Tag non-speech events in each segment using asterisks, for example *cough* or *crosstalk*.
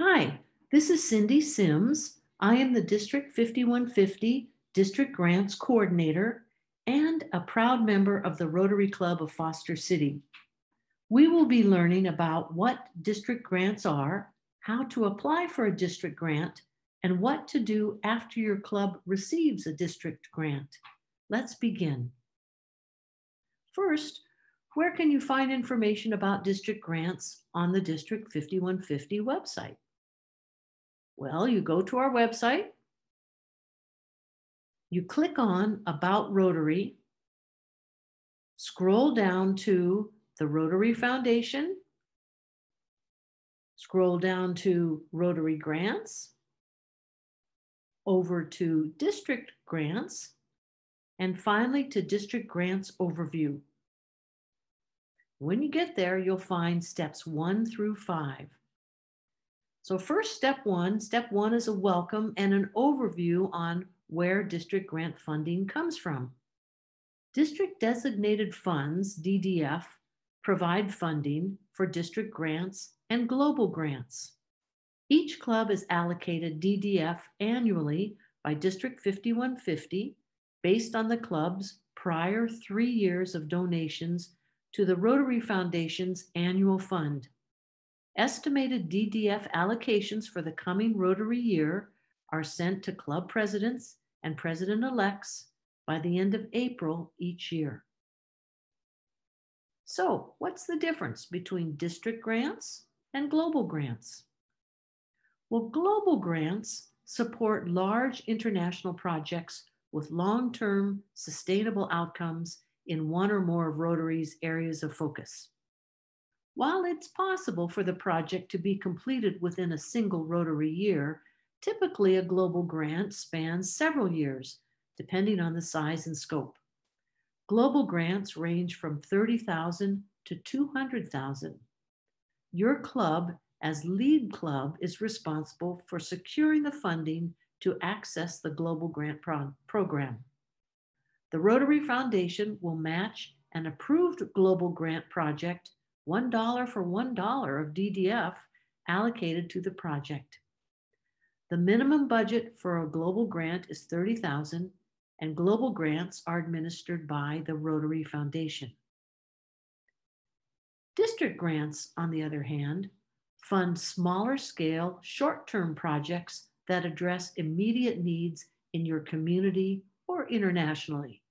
Hi, this is Cyndy Simms. I am the District 5150 District Grants Coordinator and a proud member of the Rotary Club of Foster City. We will be learning about what district grants are, how to apply for a district grant, and what to do after your club receives a district grant. Let's begin. First, where can you find information about district grants on the District 5150 website? Well, you go to our website, you click on About Rotary, scroll down to the Rotary Foundation, scroll down to Rotary Grants, over to District Grants, and finally to District Grants Overview. When you get there, you'll find steps one through five. So first step one, step one is a welcome and an overview on where district grant funding comes from. District designated funds, DDF, provide funding for district grants and global grants. Each club is allocated DDF annually by District 5150 based on the club's prior three years of donations to the Rotary Foundation's annual fund. Estimated DDF allocations for the coming Rotary year are sent to club presidents and president elects by the end of April each year. So, what's the difference between district grants and global grants? Well, global grants support large international projects with long term sustainable outcomes in one or more of Rotary's areas of focus. While it's possible for the project to be completed within a single Rotary year, typically a global grant spans several years, depending on the size and scope. Global grants range from 30,000 to 200,000. Your club, as lead club, is responsible for securing the funding to access the global grant pro program. The Rotary Foundation will match an approved global grant project $1 for $1 of DDF allocated to the project. The minimum budget for a global grant is 30,000 and global grants are administered by the Rotary Foundation. District grants, on the other hand, fund smaller scale, short-term projects that address immediate needs in your community or internationally.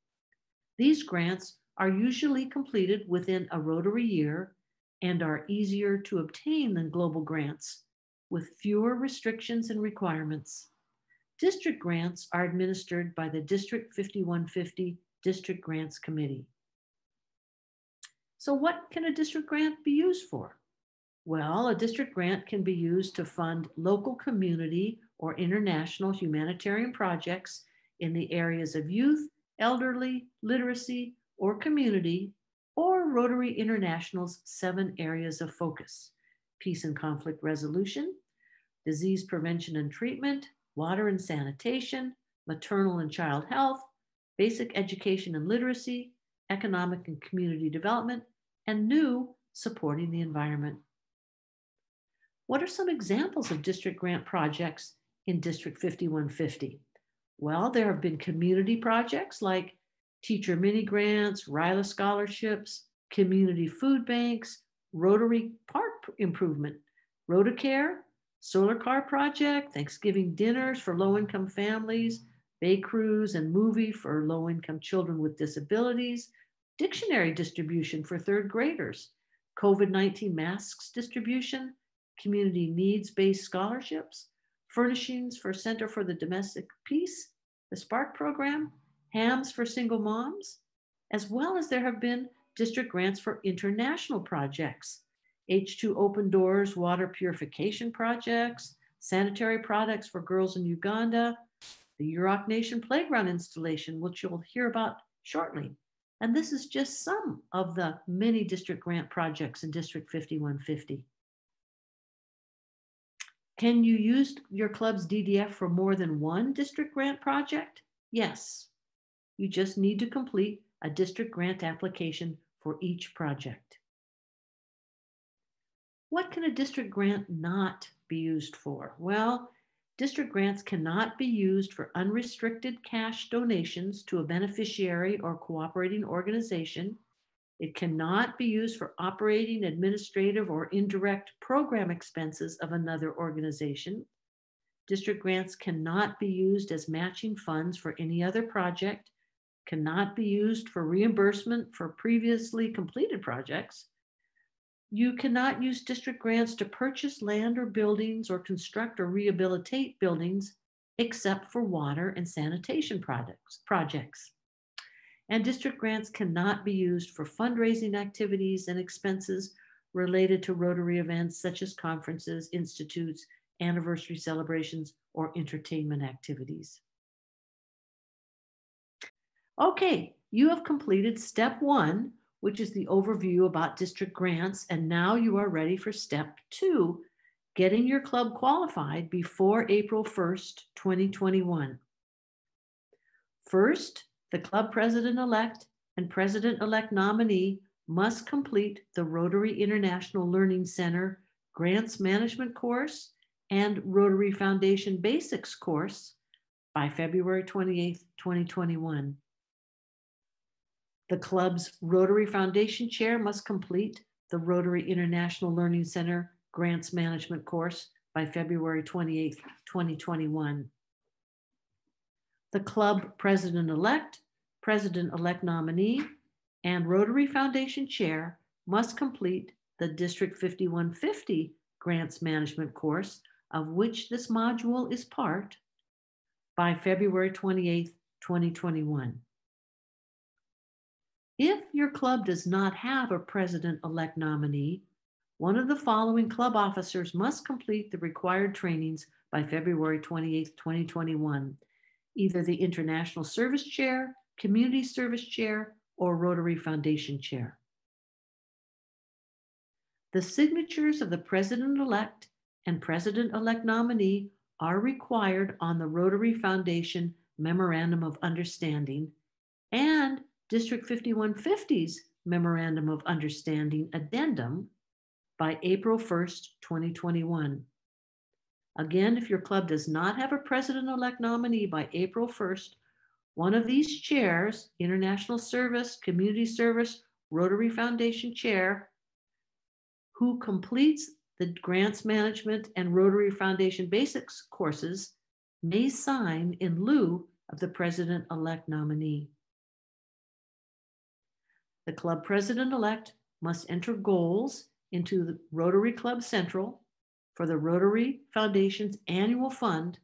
These grants are usually completed within a Rotary year and are easier to obtain than global grants with fewer restrictions and requirements. District grants are administered by the District 5150 District Grants Committee. So what can a district grant be used for? Well, a district grant can be used to fund local community or international humanitarian projects in the areas of youth, elderly, literacy, or community, or Rotary International's seven areas of focus peace and conflict resolution, disease prevention and treatment, water and sanitation, maternal and child health, basic education and literacy, economic and community development, and new, supporting the environment. What are some examples of district grant projects in District 5150? Well, there have been community projects like teacher mini grants, RYLA scholarships, community food banks, Rotary Park improvement, Rotacare, solar car project, Thanksgiving dinners for low income families, Bay Cruise and movie for low income children with disabilities, dictionary distribution for third graders, COVID 19 masks distribution, community needs based scholarships, furnishings for Center for the Domestic Peace, the Spark program, hams for single moms, as well as there have been district grants for international projects, H2OpenDoors water purification projects, sanitary products for girls in Uganda, the Yurok Nation playground installation, which you'll hear about shortly. And this is just some of the many district grant projects in District 5150. Can you use your club's DDF for more than one district grant project? Yes. You just need to complete a district grant application for each project. What can a district grant not be used for? Well, district grants cannot be used for unrestricted cash donations to a beneficiary or cooperating organization. It cannot be used for operating, administrative, or indirect program expenses of another organization. District grants cannot be used as matching funds for any other project, cannot be used for reimbursement for previously completed projects. You cannot use district grants to purchase land or buildings or construct or rehabilitate buildings except for water and sanitation projects. projects. And district grants cannot be used for fundraising activities and expenses related to Rotary events such as conferences, institutes, anniversary celebrations, or entertainment activities. Okay, you have completed step one, which is the overview about district grants, and now you are ready for step two, getting your club qualified before April 1st, 2021. First, the club president-elect and president-elect nominee must complete the Rotary International Learning Center Grants Management course and Rotary Foundation Basics course by February 28, 2021. The club's Rotary Foundation chair must complete the Rotary International Learning Center Grants Management course by February 28, 2021. The club president-elect, president-elect nominee, and Rotary Foundation chair must complete the District 5150 Grants Management course of which this module is part, by February 28, 2021. If your club does not have a president-elect nominee, one of the following club officers must complete the required trainings by February 28, 2021, either the International Service Chair, Community Service Chair, or Rotary Foundation Chair. The signatures of the president-elect and president-elect nominee are required on the Rotary Foundation Memorandum of Understanding and District 5150's Memorandum of Understanding Addendum by April 1st, 2021. Again, if your club does not have a president-elect nominee by April 1st, one of these chairs, International Service, Community Service, Rotary Foundation Chair, who completes the Grants Management and Rotary Foundation Basics courses may sign in lieu of the president-elect nominee. The club president-elect must enter goals into the Rotary Club Central for the Rotary Foundation's annual fund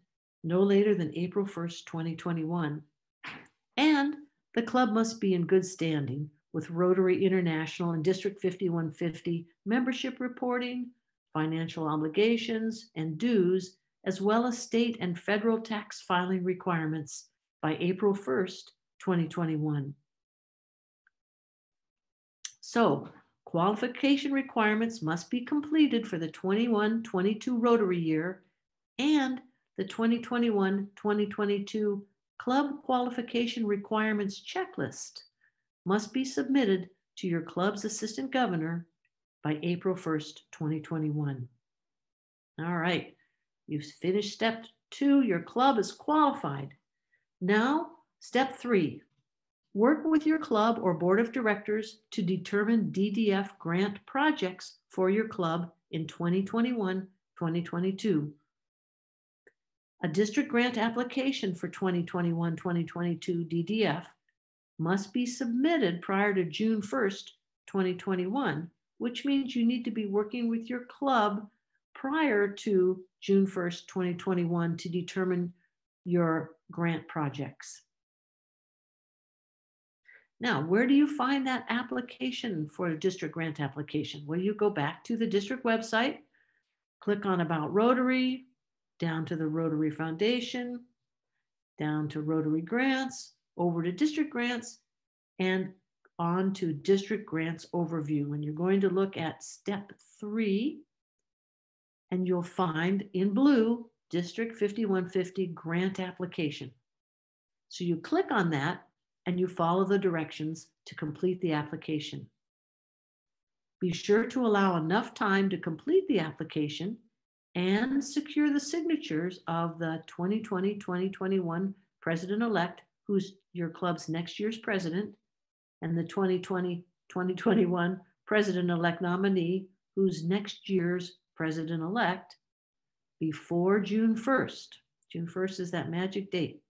no later than April 1st, 2021. And the club must be in good standing with Rotary International and District 5150 membership reporting, financial obligations, and dues, as well as state and federal tax filing requirements by April 1st, 2021. So qualification requirements must be completed for the 21-22 Rotary year and the 2021-2022 Club Qualification Requirements Checklist must be submitted to your club's assistant governor by April 1st, 2021. All right, you've finished step two, your club is qualified. Now, step three, work with your club or board of directors to determine DDF grant projects for your club in 2021 2022. A district grant application for 2021 2022 DDF must be submitted prior to June 1st, 2021 which means you need to be working with your club prior to June 1st, 2021 to determine your grant projects. Now, where do you find that application for a district grant application? Well, you go back to the district website, click on About Rotary, down to the Rotary Foundation, down to Rotary Grants, over to District Grants, and on to district grants overview. And you're going to look at step three, and you'll find in blue, District 5150 grant application. So you click on that and you follow the directions to complete the application. Be sure to allow enough time to complete the application and secure the signatures of the 2020-2021 president-elect, who's your club's next year's president, and the 2020-2021 president-elect nominee, who's next year's president-elect, before June 1st. June 1st is that magic date.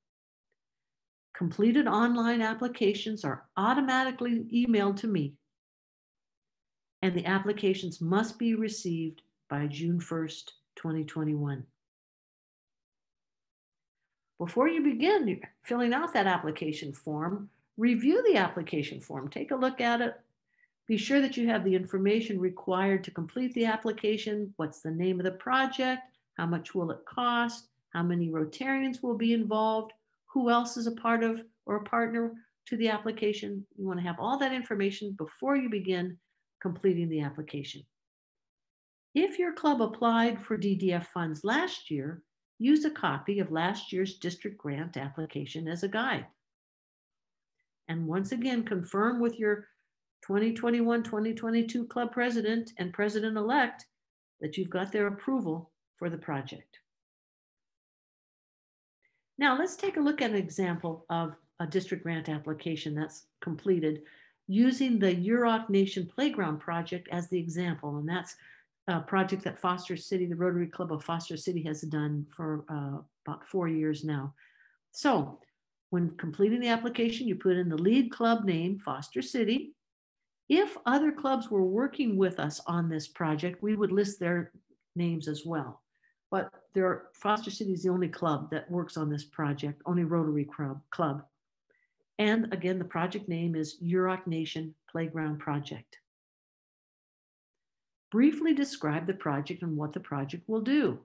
Completed online applications are automatically emailed to me, and the applications must be received by June 1st, 2021. Before you begin filling out that application form, review the application form. Take a look at it. Be sure that you have the information required to complete the application. What's the name of the project? How much will it cost? How many Rotarians will be involved? Who else is a part of or a partner to the application? You want to have all that information before you begin completing the application. If your club applied for DDF funds last year, use a copy of last year's district grant application as a guide. And once again, confirm with your 2021-2022 club president and president-elect that you've got their approval for the project. Now let's take a look at an example of a district grant application that's completed using the Yurok Nation Playground Project as the example. And that's a project that Foster City, the Rotary Club of Foster City has done for uh, about four years now. So when completing the application, you put in the lead club name, Foster City. If other clubs were working with us on this project, we would list their names as well. But there, Foster City is the only club that works on this project, only Rotary Club. club. And again, the project name is Yurok Nation Playground Project briefly describe the project and what the project will do.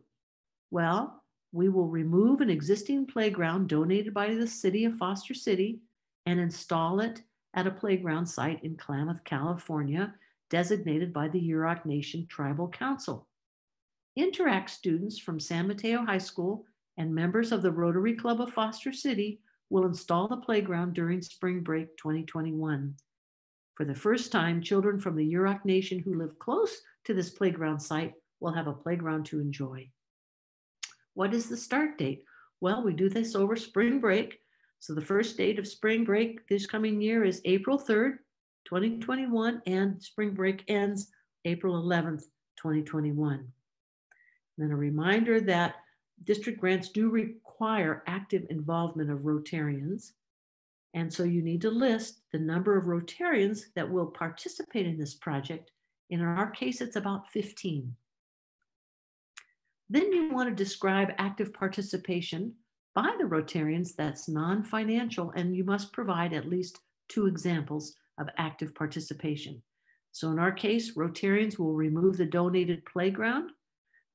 Well, we will remove an existing playground donated by the city of Foster City and install it at a playground site in Klamath, California, designated by the Yurok Nation Tribal Council. Interact students from San Mateo High School and members of the Rotary Club of Foster City will install the playground during spring break 2021. For the first time, children from the Yurok Nation who live close to this playground site will have a playground to enjoy. What is the start date? Well, we do this over spring break. So the first date of spring break this coming year is April 3rd, 2021, and spring break ends April 11th, 2021. And then a reminder that district grants do require active involvement of Rotarians. And so you need to list the number of Rotarians that will participate in this project in our case, it's about 15. Then you want to describe active participation by the Rotarians that's non-financial, and you must provide at least two examples of active participation. So in our case, Rotarians will remove the donated playground.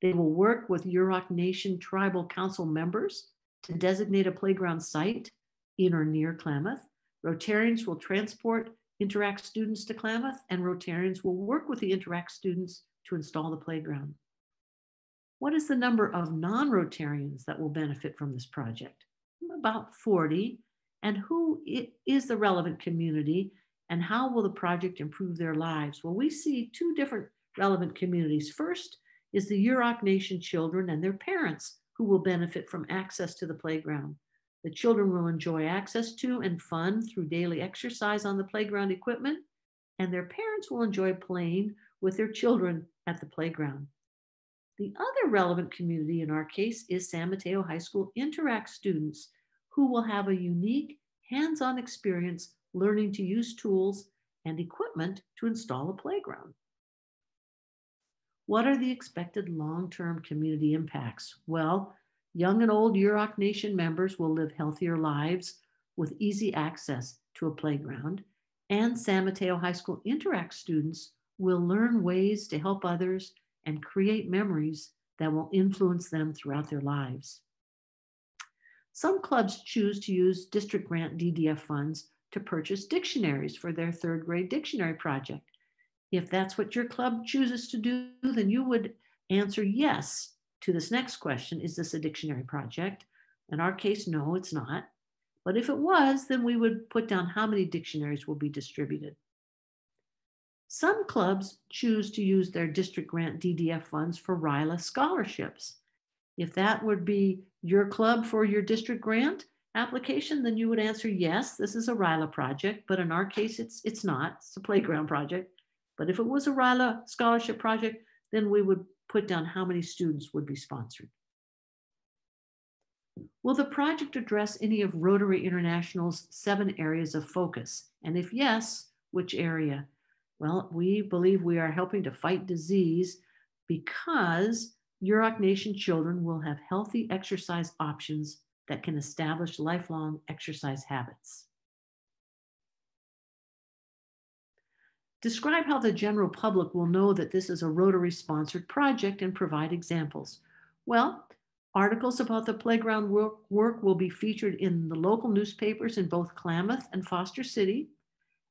They will work with Yurok Nation Tribal Council members to designate a playground site in or near Klamath. Rotarians will transport Interact students to Klamath, and Rotarians will work with the Interact students to install the playground. What is the number of non-Rotarians that will benefit from this project? About 40. And who is the relevant community and how will the project improve their lives? Well, we see two different relevant communities. First is the Yurok Nation children and their parents who will benefit from access to the playground. The children will enjoy access to and fun through daily exercise on the playground equipment, and their parents will enjoy playing with their children at the playground. The other relevant community in our case is San Mateo High School Interact students who will have a unique hands-on experience learning to use tools and equipment to install a playground. What are the expected long-term community impacts? Well, Young and old Yurok Nation members will live healthier lives with easy access to a playground, and San Mateo High School Interact students will learn ways to help others and create memories that will influence them throughout their lives. Some clubs choose to use district grant DDF funds to purchase dictionaries for their third grade dictionary project. If that's what your club chooses to do, then you would answer yes to this next question Is this a dictionary project? In our case, no, it's not. But if it was, then we would put down how many dictionaries will be distributed. Some clubs choose to use their district grant DDF funds for RYLA scholarships. If that would be your club for your district grant application, then you would answer yes, this is a RYLA project, but in our case, it's, it's not, it's a playground project. But if it was a RYLA scholarship project, then we would put down how many students would be sponsored. Will the project address any of Rotary International's seven areas of focus? And if yes, which area? Well, we believe we are helping to fight disease because Yurok Nation children will have healthy exercise options that can establish lifelong exercise habits. Describe how the general public will know that this is a Rotary sponsored project and provide examples. Well, articles about the playground work, work, will be featured in the local newspapers in both Klamath and Foster City,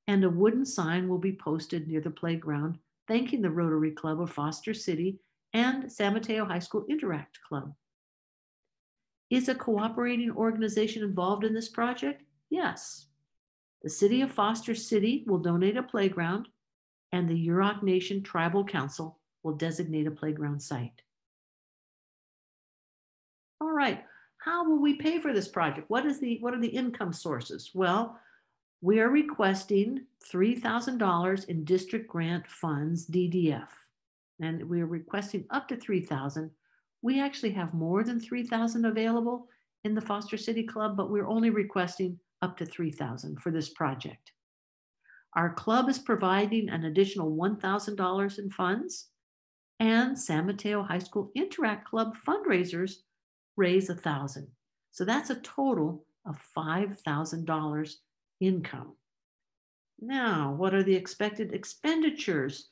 and a wooden sign will be posted near the playground thanking the Rotary Club of Foster City and San Mateo High School Interact Club. Is a cooperating organization involved in this project? Yes. The City of Foster City will donate a playground, and the Yurok Nation Tribal Council will designate a playground site. All right, how will we pay for this project? What is the what are the income sources? Well, we are requesting $3,000 in district grant funds, DDF, and we are requesting up to 3,000. We actually have more than 3,000 available in the Foster City Club, but we're only requesting up to 3,000 for this project. Our club is providing an additional $1,000 in funds, and San Mateo High School Interact Club fundraisers raise a thousand. So that's a total of $5,000 income. Now, what are the expected expenditures?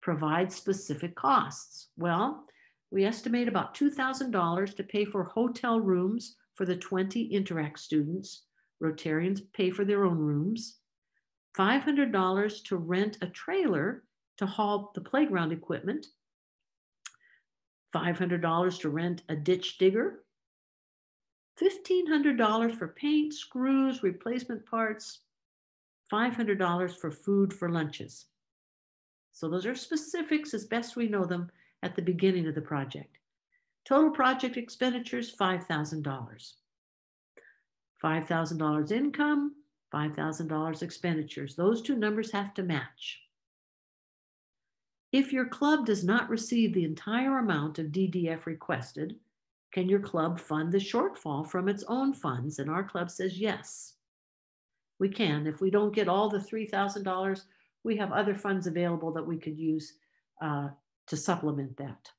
Provide specific costs. Well, we estimate about $2,000 to pay for hotel rooms for the 20 Interact students. Rotarians pay for their own rooms. $500 to rent a trailer to haul the playground equipment. $500 to rent a ditch digger. $1,500 for paint, screws, replacement parts, $500 for food for lunches. So those are specifics as best we know them at the beginning of the project. Total project expenditures, $5,000. $5,000 income, $5,000 expenditures. Those two numbers have to match. If your club does not receive the entire amount of DDF requested, can your club fund the shortfall from its own funds? And our club says yes, we can. If we don't get all the $3,000, we have other funds available that we could use uh, to supplement that.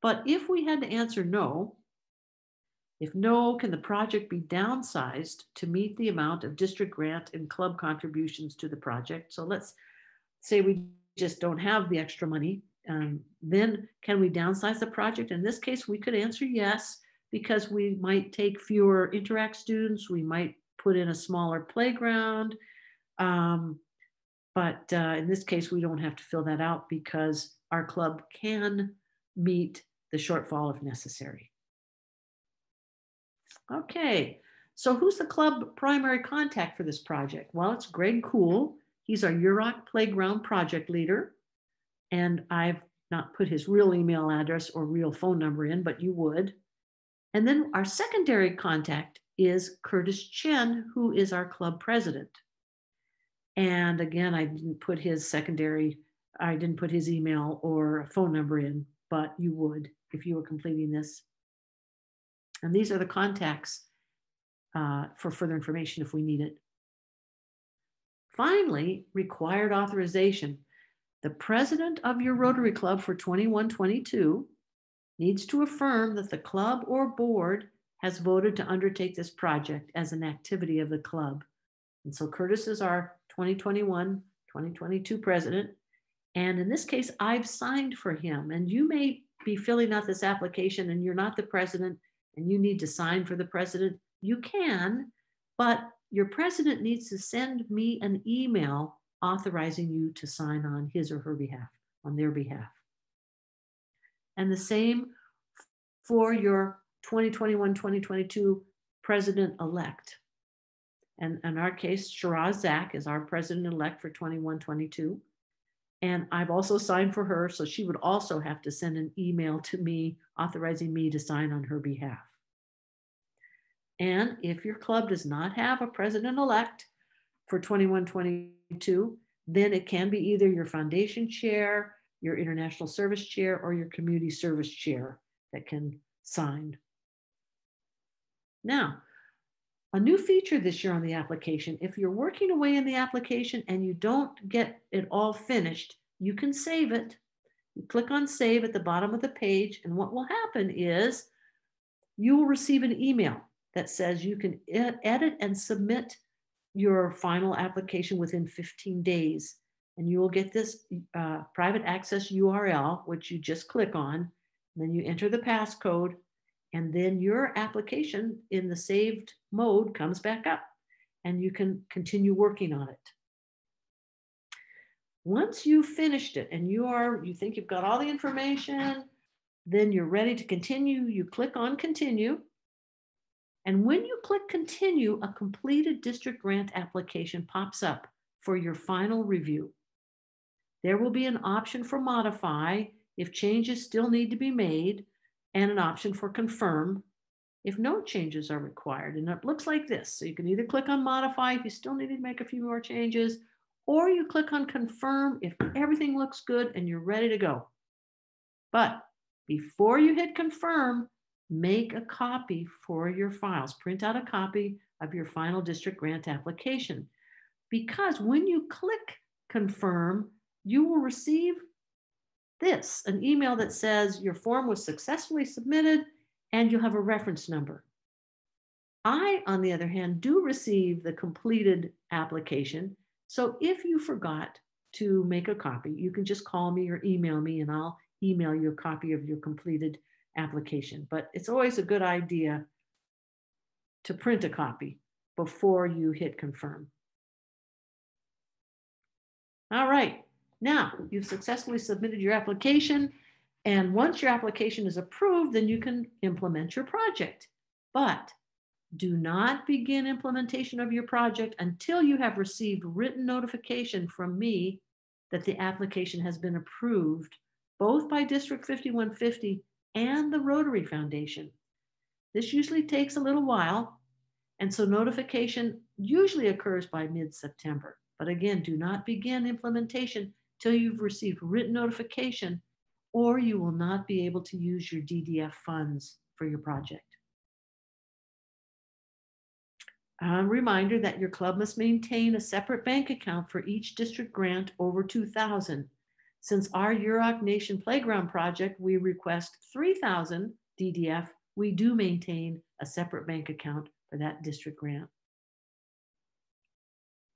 But if we had to answer no, if no, can the project be downsized to meet the amount of district grant and club contributions to the project? So let's say we just don't have the extra money um, then can we downsize the project? In this case, we could answer yes, because we might take fewer interact students, we might put in a smaller playground. Um, but uh, in this case, we don't have to fill that out because our club can meet the shortfall if necessary. Okay, so who's the club primary contact for this project? Well, it's Greg Cool. He's our Yurok Playground project leader. And I've not put his real email address or real phone number in, but you would. And then our secondary contact is Curtis Chen, who is our club president. And again, I didn't put his secondary, I didn't put his email or phone number in, but you would if you were completing this. And these are the contacts uh, for further information if we need it. Finally, required authorization. The president of your Rotary Club for 2122 needs to affirm that the club or board has voted to undertake this project as an activity of the club. And so Curtis is our 2021 2022 president. And in this case, I've signed for him. And you may be filling out this application and you're not the president and you need to sign for the president. You can, but your president needs to send me an email authorizing you to sign on his or her behalf, on their behalf. And the same for your 2021 2022 president elect. And in our case, Shiraz Zak is our president elect for 21 22. And I've also signed for her, so she would also have to send an email to me authorizing me to sign on her behalf. And if your club does not have a president elect for 21 22, then it can be either your foundation chair, your international service chair, or your community service chair that can sign. Now, a new feature this year on the application, if you're working away in the application and you don't get it all finished, you can save it. You click on save at the bottom of the page, and what will happen is you will receive an email that says you can edit and submit your final application within 15 days. And you will get this uh, private access URL, which you just click on. then you enter the passcode, and then your application in the saved mode comes back up, and you can continue working on it. Once you've finished it and you are, you think you've got all the information, then you're ready to continue. You click on continue. And when you click continue, a completed district grant application pops up for your final review. There will be an option for modify if changes still need to be made and an option for confirm if no changes are required. And it looks like this. So you can either click on modify if you still need to make a few more changes, or you click on confirm if everything looks good and you're ready to go. But before you hit confirm, make a copy for your files. Print out a copy of your final district grant application. Because when you click confirm, you will receive this an email that says your form was successfully submitted and you have a reference number. I, on the other hand, do receive the completed application. So if you forgot to make a copy, you can just call me or email me and I'll email you a copy of your completed application. But it's always a good idea to print a copy before you hit confirm. All right, now you've successfully submitted your application. And once your application is approved, then you can implement your project. But do not begin implementation of your project until you have received written notification from me that the application has been approved, both by District 5150 and the Rotary Foundation. This usually takes a little while, and so notification usually occurs by mid September. But again, do not begin implementation till you've received written notification, or you will not be able to use your DDF funds for your project. A reminder that your club must maintain a separate bank account for each district grant over 2000 since our Yurok Nation Playground project, we request 3,000 DDF, we do maintain a separate bank account for that district grant.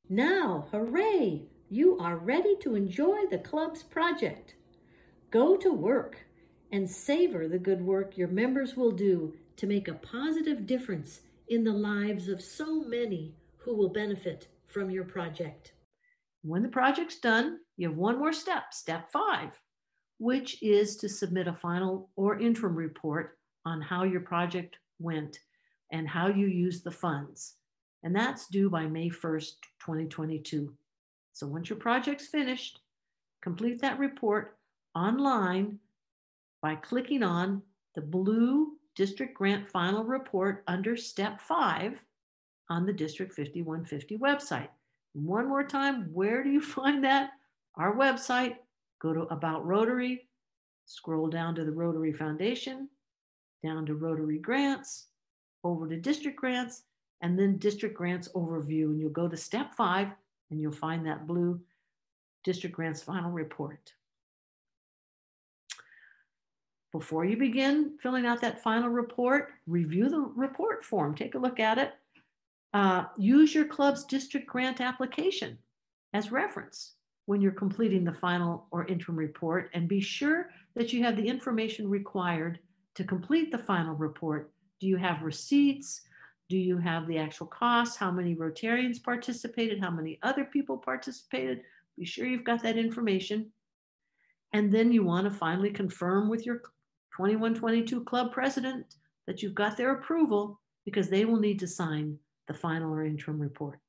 Now, hooray! You are ready to enjoy the club's project. Go to work and savor the good work your members will do to make a positive difference in the lives of so many who will benefit from your project. When the project's done, you have one more step, step five, which is to submit a final or interim report on how your project went and how you used the funds. And that's due by May 1st, 2022. So once your project's finished, complete that report online by clicking on the blue district grant final report under step five on the District 5150 website. One more time, where do you *laughs* find that? Our website, go to About Rotary, scroll down to the Rotary Foundation, down to Rotary Grants, over to District Grants, and then District Grants Overview. And you'll go to step five and you'll find that blue District Grants Final Report. Before you begin filling out that final report, review the report form. Take a look at it. Uh, use your club's district grant application as reference when you're completing the final or interim report and be sure that you have the information required to complete the final report. Do you have receipts? Do you have the actual costs? How many Rotarians participated? How many other people participated? Be sure you've got that information. And then you want to finally confirm with your 2122 club president that you've got their approval because they will need to sign the final or interim report.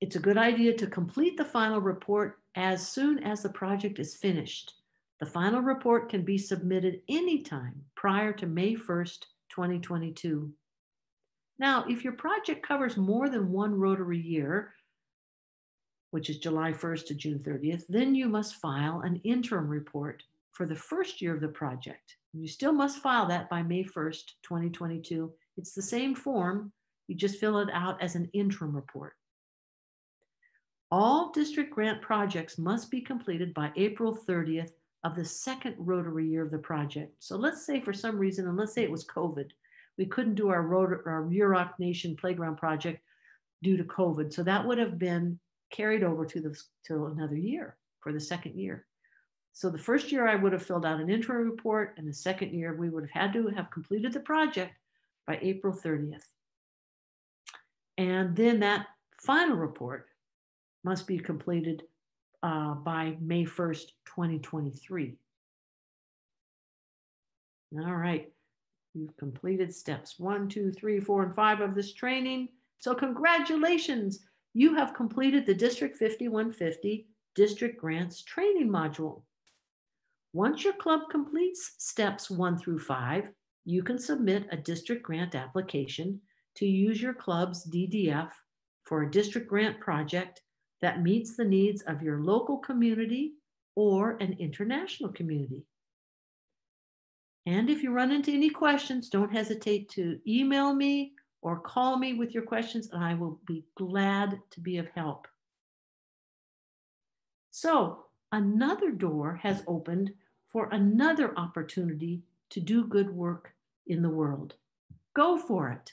It's a good idea to complete the final report as soon as the project is finished. The final report can be submitted anytime prior to May 1st, 2022. Now, if your project covers more than one Rotary year, which is July 1st to June 30th, then you must file an interim report for the first year of the project. You still must file that by May 1st, 2022. It's the same form, you just fill it out as an interim report. All district grant projects must be completed by April 30th of the second Rotary year of the project. So let's say for some reason, and let's say it was COVID, we couldn't do our, Rotary, our Yurok Nation playground project due to COVID. So that would have been carried over to the to another year for the second year. So the first year I would have filled out an interim report, and the second year we would have had to have completed the project by April 30th. And then that final report must be completed uh, by May 1st, 2023. All right, you've completed steps one, two, three, four, and five of this training. So congratulations, you have completed the District 5150 District Grants Training Module. Once your club completes steps one through five, you can submit a district grant application to use your club's DDF for a district grant project that meets the needs of your local community or an international community. And if you run into any questions, don't hesitate to email me or call me with your questions, and I will be glad to be of help. So, another door has opened for another opportunity to do good work in the world. Go for it.